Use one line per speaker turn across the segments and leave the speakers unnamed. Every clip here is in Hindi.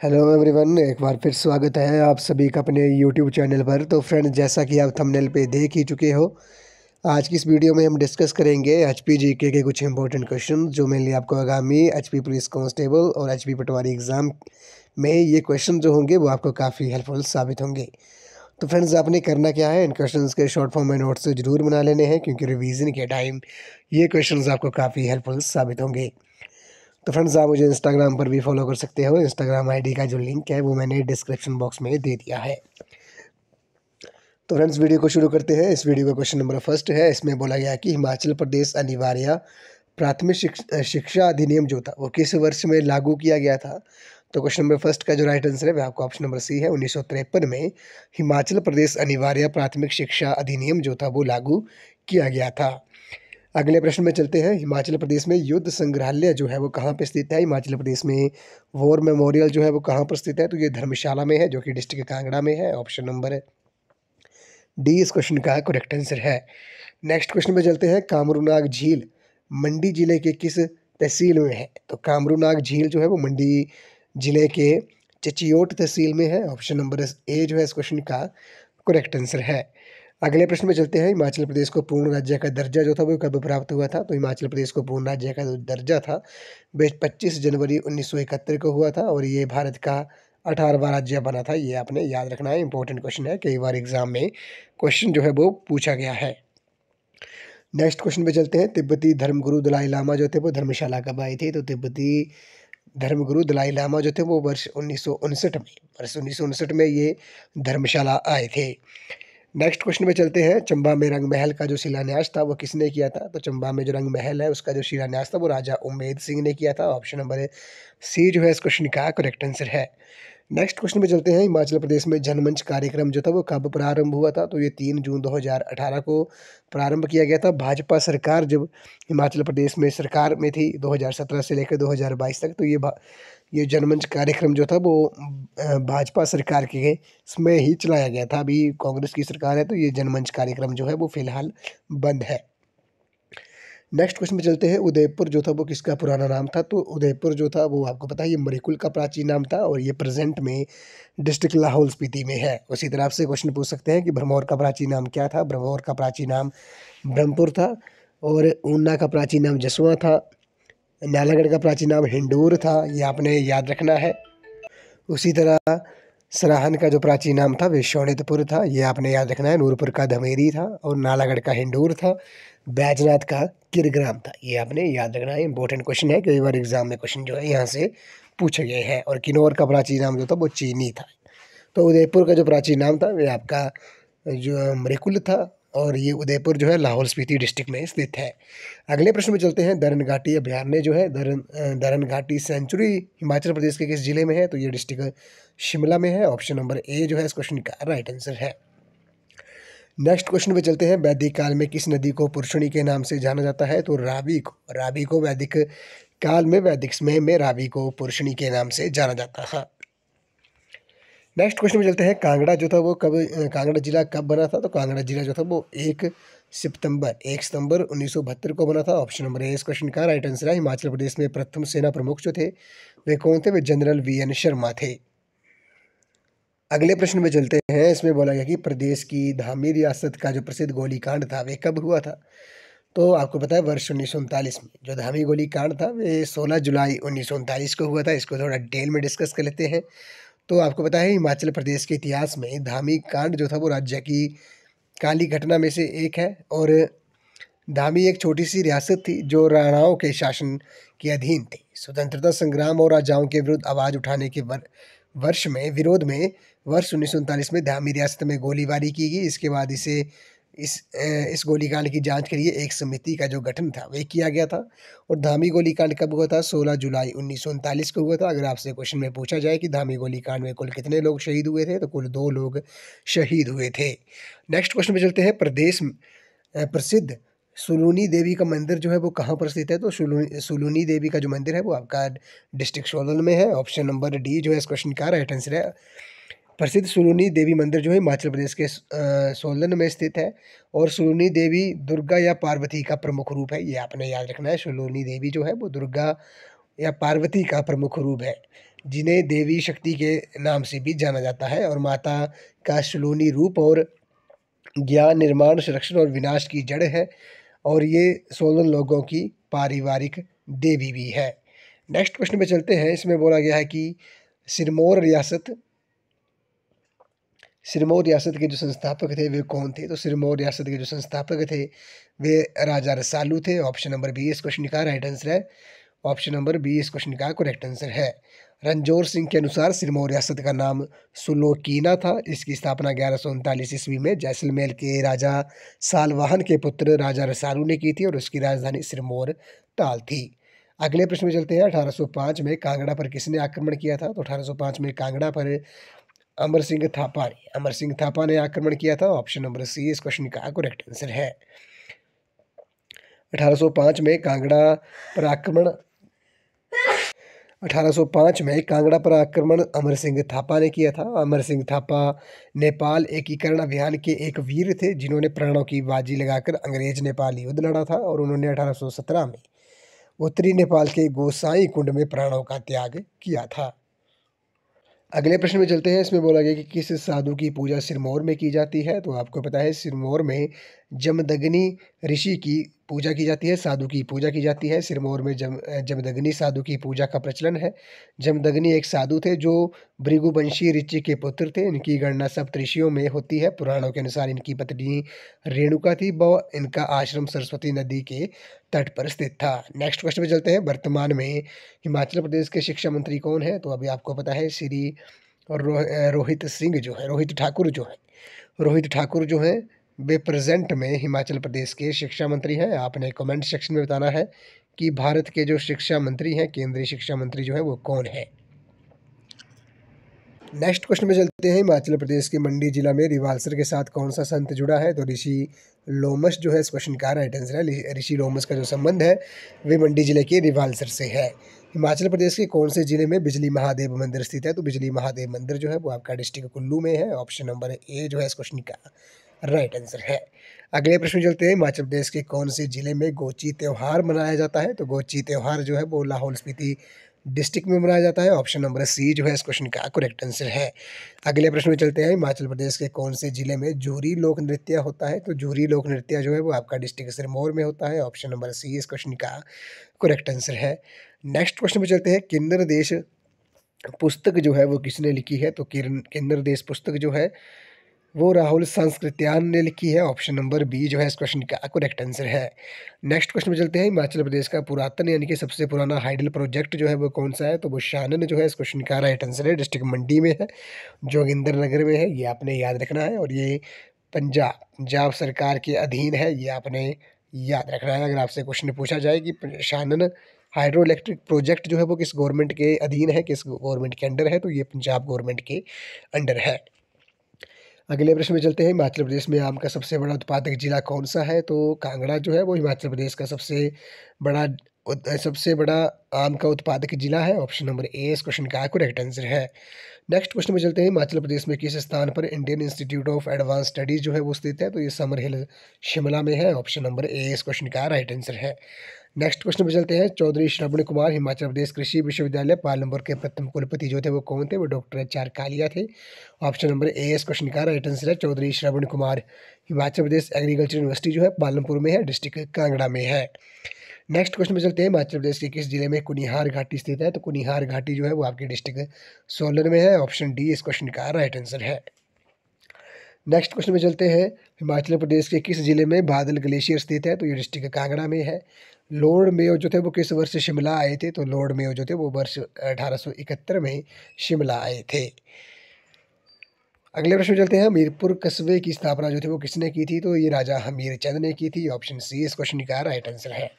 हेलो एवरीवन एक बार फिर स्वागत है आप सभी का अपने यूट्यूब चैनल पर। तो फ्रेंड जैसा कि आप थंबनेल पे देख ही चुके हो आज की इस वीडियो में हम डिस्कस करेंगे एच पी जी के, कुछ इंपॉर्टेंट क्वेश्चन जो मेनली आपको आगामी एच पी पुलिस कांस्टेबल और एच पी पटवारी एग्ज़ाम में ये क्वेश्चन जो होंगे वो आपको काफ़ी हेल्पफुल साबित होंगे। तो फ्रेंड्स आपने करना क्या है? इन क्वेश्चन के शॉर्ट फॉर्म में नोट्स ज़रूर बना लेने हैं क्योंकि रिविज़न के टाइम ये क्वेश्चन आपको काफ़ी हेल्पफुल साबित होंगे। तो फ्रेंड्स आप मुझे इंस्टाग्राम पर भी फॉलो कर सकते हो। इंस्टाग्राम आईडी का जो लिंक है, वो मैंने डिस्क्रिप्शन बॉक्स में दे दिया है। तो फ्रेंड्स वीडियो को शुरू करते हैं। इस वीडियो का क्वेश्चन नंबर फ़र्स्ट है। इसमें बोला गया कि हिमाचल प्रदेश अनिवार्य प्राथमिक शिक्षा अधिनियम जो था, वो किस वर्ष में लागू किया गया था? तो क्वेश्चन नंबर फ़र्स्ट का जो राइट आंसर है, वह आपको ऑप्शन नंबर सी है। उन्नीस सौ तिरपन में हिमाचल प्रदेश अनिवार्य प्राथमिक शिक्षा अधिनियम जो था, वो लागू किया गया था। अगले प्रश्न में चलते हैं। हिमाचल प्रदेश में युद्ध संग्रहालय जो है वो कहाँ पर स्थित है? हिमाचल प्रदेश में वॉर मेमोरियल जो है वो कहाँ पर स्थित है? तो ये धर्मशाला में है, जो कि डिस्ट्रिक्ट कांगड़ा में है, ऑप्शन नंबर डी, इस क्वेश्चन का करेक्ट आंसर है। नेक्स्ट क्वेश्चन में चलते हैं। कामरूनाग झील मंडी ज़िले के किस तहसील में है? तो कामरूनाग झील जो है वो मंडी ज़िले के चचियोट तहसील में है, ऑप्शन नंबर ए जो है इस क्वेश्चन का करेक्ट आंसर है। अगले प्रश्न में चलते हैं। हिमाचल प्रदेश को पूर्ण राज्य का दर्जा जो था वो कब प्राप्त हुआ था? तो हिमाचल प्रदेश को पूर्ण राज्य का जो दर्जा था वे पच्चीस जनवरी उन्नीस सौ इकहत्तर को हुआ था और ये भारत का अठारहवा राज्य बना था। ये आपने याद रखना है इंपॉर्टेंट क्वेश्चन है। कई बार एग्ज़ाम में क्वेश्चन जो है वो पूछा गया है। नेक्स्ट क्वेश्चन पे चलते हैं। तिब्बती धर्मगुरु दलाई लामा जो थे वो धर्मशाला कब आए थे? तो तिब्बती धर्मगुरु दलाई लामा जो थे वो वर्ष उन्नीस में, वर्ष उन्नीस सौ उनसठ में ये धर्मशाला आए थे। नेक्स्ट क्वेश्चन में चलते हैं। चंबा में रंग महल का जो शिलान्यास था, वो किसने किया था? तो चंबा में जो रंग महल है, उसका जो शिलान्यास था, वो राजा उमेद सिंह ने किया था। ऑप्शन नंबर सी जो है इस क्वेश्चन का करेक्ट आंसर है। नेक्स्ट क्वेश्चन में चलते हैं। हिमाचल प्रदेश में जनमंच कार्यक्रम जो था वो कब प्रारंभ हुआ था? तो ये तीन जून 2018 को प्रारंभ किया गया था। भाजपा सरकार जब हिमाचल प्रदेश में सरकार में थी 2017 से लेकर 2022 तक तो ये ये जनमंच कार्यक्रम जो था वो भाजपा सरकार के समय ही चलाया गया था। अभी कांग्रेस की सरकार है तो ये जनमंच कार्यक्रम जो है वो फ़िलहाल बंद है। नेक्स्ट क्वेश्चन में चलते हैं, उदयपुर जो था वो किसका पुराना नाम था? तो उदयपुर जो था वो आपको पता है, ये मरिकुल का प्राचीन नाम था और ये प्रेजेंट में डिस्ट्रिक्ट लाहौल स्पीति में है। उसी तरह से क्वेश्चन पूछ सकते हैं कि ब्रह्मौर का प्राचीन नाम क्या था? ब्रह्मौर का प्राचीन नाम ब्रह्मपुर था और ऊना का प्राचीन नाम जसुआ था। नालागढ़ का प्राचीन नाम हिंडूर था, ये आपने याद रखना है। उसी तरह सराहन का जो प्राचीन नाम था, वे शौणितपुर था, ये आपने याद रखना है, नूरपुर का धमेरी था और नालागढ़ का हिंडूर था। बैजनाथ का किरग्राम था। ये आपने याद रखना है इंपॉर्टेंट क्वेश्चन है कई बार एग्ज़ाम में क्वेश्चन जो है, यहाँ से पूछे गए हैं और किन्नौर का प्राचीन नाम जो था, वो चीनी था। तो उदयपुर का जो प्राचीन नाम था वे आपका जो मरिकुल था और ये उदयपुर जो है, लाहौल स्पीति डिस्ट्रिक्ट में स्थित है। अगले प्रश्न में चलते हैं। दरन घाटी अभ्यारण्य जो है, दरन दरन घाटी सेंचुरी हिमाचल प्रदेश के किस ज़िले में है? तो ये डिस्ट्रिक्ट शिमला में है। ऑप्शन नंबर ए जो है, इस क्वेश्चन का राइट आंसर है। नेक्स्ट क्वेश्चन पे चलते हैं। वैदिक काल में किस नदी को पुरुषणी के नाम से जाना जाता है? तो रावी को रावी को वैदिक काल में, वैदिक समय में रावी को पुरुषणी के नाम से जाना जाता है। नेक्स्ट क्वेश्चन में चलते हैं। कांगड़ा जो था वो कब, कांगड़ा जिला कब बना था? तो कांगड़ा जिला जो था वो एक सितंबर एक सितंबर उन्नीस सौ बहत्तर को बना था। ऑप्शन नंबर ए इस क्वेश्चन का, राइट आंसर है। हिमाचल प्रदेश में प्रथम सेना प्रमुख जो थे, वे कौन थे? वे जनरल वी एन शर्मा थे। अगले प्रश्न में चलते हैं। इसमें बोला गया कि प्रदेश की धामी रियासत का जो प्रसिद्ध गोलीकांड था, वे कब हुआ था? तो आपको पता है, वर्ष उन्नीस सौ उनतालीस में जो धामी गोली कांड था, वे 16 जुलाई उन्नीस सौ उनतालीस को हुआ था। इसको थोड़ा डिटेल में डिस्कस कर लेते हैं। तो आपको पता है, हिमाचल प्रदेश के इतिहास में धामी कांड जो था, वो राज्य की काली घटना में से एक है और धामी एक छोटी सी रियासत थी जो राणाओं के शासन के अधीन थी। स्वतंत्रता संग्राम और राजाओं के विरुद्ध आवाज़ उठाने के वर्ष में विरोध में वर्ष उन्नीस सौ उनतालीस में धामी रियासत में गोलीबारी की गई। इसके बाद इसे, इस इस गोलीकांड की जाँच के लिए एक समिति का जो गठन था, वह किया गया था। और धामी गोलीकांड कब हुआ था? 16 जुलाई उन्नीस सौ उनतालीस को हुआ था। अगर आपसे क्वेश्चन में पूछा जाए कि धामी गोलीकांड में कुल कितने लोग शहीद हुए थे तो कुल दो लोग शहीद हुए थे। नेक्स्ट क्वेश्चन में चलते हैं। प्रदेश प्रसिद्ध सुलूनी देवी का मंदिर जो है, वो कहाँ पर स्थित है? तो सुलूनी देवी का जो मंदिर है, वो आपका डिस्ट्रिक्ट सोलन में है। ऑप्शन नंबर डी जो है, इस क्वेश्चन का राइट आंसर है। प्रसिद्ध सुलूनी देवी मंदिर जो है हिमाचल प्रदेश के सोलन में स्थित है और सुलूनी देवी दुर्गा या पार्वती का प्रमुख रूप है। ये आपने याद रखना है सुलूनी देवी जो है वो दुर्गा या पार्वती का प्रमुख रूप है, जिन्हें देवी शक्ति के नाम से भी जाना जाता है और माता का सलोनी रूप और ज्ञान निर्माण, संरक्षण और विनाश की जड़ है और ये सोलन लोगों की पारिवारिक देवी भी है। नेक्स्ट क्वेश्चन में चलते हैं। इसमें बोला गया है कि सिरमौर रियासत सिरमौर रियासत के जो संस्थापक थे, वे कौन थे? तो सिरमौर रियासत के जो संस्थापक थे, वे राजा रसालू थे। ऑप्शन नंबर बी, इस क्वेश्चन का राइट आंसर है। ऑप्शन नंबर बी, इस क्वेश्चन का करेक्ट आंसर है। रंजोर सिंह के अनुसार सिरमौर रियासत का नाम सुलोकीना था। इसकी स्थापना ग्यारह सौ उनतालीस ईस्वी में जैसलमेर के राजा सालवाहन के पुत्र राजा रसालू ने की थी और उसकी राजधानी सिरमौर ताल थी। अगले प्रश्न में चलते हैं। 1805 में कांगड़ा पर किसने आक्रमण किया था? तो 1805 में कांगड़ा पर अमर सिंह थापा ने, अमर सिंह थापा ने आक्रमण किया था। ऑप्शन नंबर सी इस क्वेश्चन का करेक्ट आंसर है। 1805 में कांगड़ा पर आक्रमण 1805 में कांगड़ा पर आक्रमण अमर सिंह थापा ने किया था। अमर सिंह थापा नेपाल एकीकरण अभियान के एक वीर थे, जिन्होंने प्राणों की बाजी लगाकर अंग्रेज़ नेपाल युद्ध लड़ा था और उन्होंने 1817 में उत्तरी नेपाल के गोसाई कुंड में प्राणों का त्याग किया था। अगले प्रश्न में चलते हैं। इसमें बोला गया कि किस साधु की पूजा सिरमौर में की जाती है? तो आपको पता है, सिरमौर में जमदग्नि ऋषि की पूजा की जाती है, साधु की पूजा की जाती है। सिरमौर में जम जमदग्नि साधु की पूजा का प्रचलन है। जमदग्नि एक साधु थे जो भृगुवंशी ऋचि के पुत्र थे। इनकी गणना सब सप्तऋषियों में होती है। पुराणों के अनुसार इनकी पत्नी रेणुका थी। व इनका आश्रम सरस्वती नदी के तट पर स्थित था। नेक्स्ट क्वेश्चन में चलते हैं। वर्तमान में हिमाचल प्रदेश के शिक्षा मंत्री कौन है? तो अभी आपको पता है, श्री रोहित सिंह जो है, रोहित ठाकुर जो है। रोहित ठाकुर जो है वे प्रेजेंट में हिमाचल प्रदेश के शिक्षा मंत्री हैं। आपने कमेंट सेक्शन में बताना है कि भारत के जो शिक्षा मंत्री हैं, केंद्रीय शिक्षा मंत्री जो है, वो कौन है? नेक्स्ट क्वेश्चन में चलते हैं। हिमाचल प्रदेश के मंडी जिला में रिवाल्सर के साथ कौन सा संत जुड़ा है? तो ऋषि लोमस जो है, इस क्वेश्चन का राइट आंसर है। ऋषि लोमस का जो संबंध है, वे मंडी ज़िले के रिवाल्सर से है। हिमाचल प्रदेश के कौन से ज़िले में बिजली महादेव मंदिर स्थित है? तो बिजली महादेव मंदिर जो है, वो आपका डिस्ट्रिक्ट कुल्लू में है। ऑप्शन नंबर ए जो है, इस क्वेश्चन का। राइट आंसर है। अगले प्रश्न चलते हैं, हिमाचल प्रदेश के कौन से ज़िले में गोची त्यौहार मनाया जाता है? तो गोची त्यौहार जो है, वो लाहौल स्पीति डिस्ट्रिक्ट में मनाया जाता है। ऑप्शन नंबर सी जो है, इस क्वेश्चन का करेक्ट आंसर है। अगले प्रश्न में चलते हैं, हिमाचल प्रदेश के कौन से ज़िले में जूरी लोक नृत्य होता है? तो जूरी लोक नृत्य जो है, वो आपका डिस्ट्रिक्ट सिरमौर में होता है। ऑप्शन नंबर सी इस क्वेश्चन का करेक्ट आंसर है। नेक्स्ट क्वेश्चन में चलते हैं, किन्नर देश पुस्तक जो है, वो किसने लिखी है? तो किन्नर देश पुस्तक जो है वो राहुल संस्कृत्यान ने लिखी है ऑप्शन नंबर बी जो है, इस क्वेश्चन का करेक्ट आंसर है। नेक्स्ट क्वेश्चन में चलते हैं, हिमाचल प्रदेश का पुरातन यानी कि सबसे पुराना हाइडल प्रोजेक्ट जो है, वो कौन सा है? तो वो शानन जो है, इस क्वेश्चन का राइट आंसर है डिस्ट्रिक्ट मंडी में है जोगिंदर नगर में है, ये आपने याद रखना है, और ये पंजाब पंजाब सरकार के अधीन है, ये आपने याद रखना है। अगर आपसे क्वेश्चन पूछा जाए कि शानन हाइड्रो इलेक्ट्रिक प्रोजेक्ट जो है, वो किस गवर्नमेंट के अधीन है, किस गवर्नमेंट के अंडर है तो ये पंजाब गवर्नमेंट के अंडर है। अगले प्रश्न में चलते हैं। हिमाचल प्रदेश में आम का सबसे बड़ा उत्पादक जिला कौन सा है? तो कांगड़ा जो है, वो हिमाचल प्रदेश का सबसे बड़ा सबसे बड़ा आम का उत्पादक जिला है। ऑप्शन नंबर ए, इस क्वेश्चन का करेक्ट आंसर है। नेक्स्ट क्वेश्चन में चलते हैं। हिमाचल प्रदेश में किस स्थान पर Indian institute of advanced studies जो है, वो स्थित है? तो ये समर हिल शिमला में है। ऑप्शन नंबर ए, इस क्वेश्चन का राइट आंसर है। नेक्स्ट क्वेश्चन पे चलते हैं। चौधरी श्रवण कुमार, हिमाचल प्रदेश कृषि विश्वविद्यालय पालमपुर के प्रथम कुलपति जो थे वो कौन थे? वो डॉक्टर एच आर कालिया थे। ऑप्शन नंबर ए एस क्वेश्चन का राइट आंसर है। चौधरी श्रवण कुमार, हिमाचल प्रदेश एग्रीकल्चर यूनिवर्सिटी जो है, पालमपुर में है, डिस्ट्रिक्ट कांगड़ा में है। नेक्स्ट क्वेश्चन में चलते हैं। हिमाचल प्रदेश के किस ज़िले में कुनिहार घाटी स्थित है? तो कुनिहार घाटी जो है, वो आपके डिस्ट्रिक्ट सोलन में है। ऑप्शन डी इस क्वेश्चन का राइट आंसर है। नेक्स्ट क्वेश्चन में चलते हैं। हिमाचल प्रदेश के किस ज़िले में बादल ग्लेशियर स्थित है? तो ये डिस्ट्रिक्ट कांगड़ा में है। लॉर्ड मेयो जो थे वो किस वर्ष शिमला आए थे? तो लॉर्ड मेयो जो थे वो वर्ष अठारह सौ इकहत्तर में शिमला आए थे। अगले प्रश्न चलते हैं। हमीरपुर कस्बे की स्थापना जो थी वो किसने की थी? तो ये राजा हमीर चंद ने की थी। ऑप्शन सी इस क्वेश्चन का राइट आंसर है।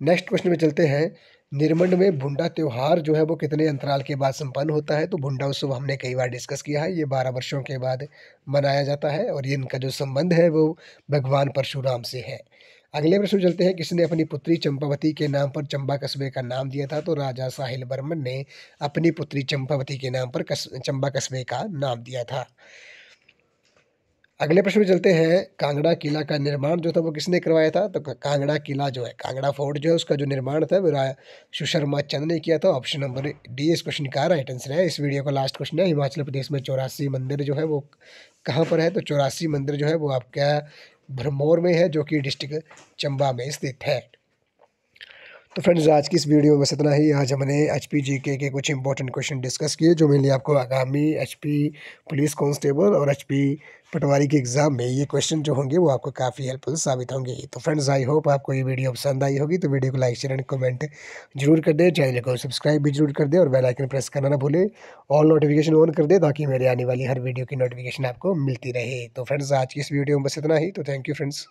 नेक्स्ट क्वेश्चन में चलते हैं। निर्मंड में भुंडा त्यौहार जो है वो कितने अंतराल के बाद संपन्न होता है? तो भुंडा उत्सव हमने कई बार डिस्कस किया है। ये बारह वर्षों के बाद मनाया जाता है और इनका जो संबंध है वो भगवान परशुराम से है। अगले प्रश्न चलते हैं किसने अपनी पुत्री चंपावती के नाम पर चंबा कस्बे का नाम दिया था? तो राजा साहिल बर्मन ने अपनी पुत्री चंपावती के नाम पर कस, चंबा कस्बे का नाम दिया था। अगले प्रश्न में चलते हैं। कांगड़ा किला का निर्माण जो था वो किसने करवाया था? तो कांगड़ा किला जो है, कांगड़ा फोर्ट जो है, उसका जो निर्माण था, वो राय सुशर्मा चंद ने किया था। ऑप्शन नंबर डी, इस क्वेश्चन का राइट आंसर है इस वीडियो का लास्ट क्वेश्चन है। हिमाचल प्रदेश में चौरासी मंदिर जो है, वो कहाँ पर है? तो चौरासी मंदिर जो है, वो आपका भरमौर में है, जो कि डिस्ट्रिक्ट चंबा में स्थित है। तो फ्रेंड्स आज की इस वीडियो में बस इतना ही। आज हमने एच पी जी के के कुछ इंपॉर्टेंट क्वेश्चन डिस्कस किए, जो मेनली आपको आगामी एच पी पुलिस कांस्टेबल और एच पी पटवारी के एग्ज़ाम में ये क्वेश्चन जो होंगे, वो आपको काफ़ी हेल्पफुल साबित होंगे। तो फ्रेंड्स आई होप आपको ये वीडियो पसंद आई होगी। तो वीडियो को लाइक शेयर एंड कमेंट ज़रूर कर दें। चैनल को सब्सक्राइब भी ज़रूर कर दें और बेल आइकन प्रेस करना ना भूलें। ऑल नोटिफिकेशन ऑन कर दें, ताकि मेरे आने वाली हर वीडियो की नोटिफिकेशन आपको मिलती रहे। तो फ्रेंड्स आज की इस वीडियो में बस इतना ही। तो थैंक यू फ्रेंड्स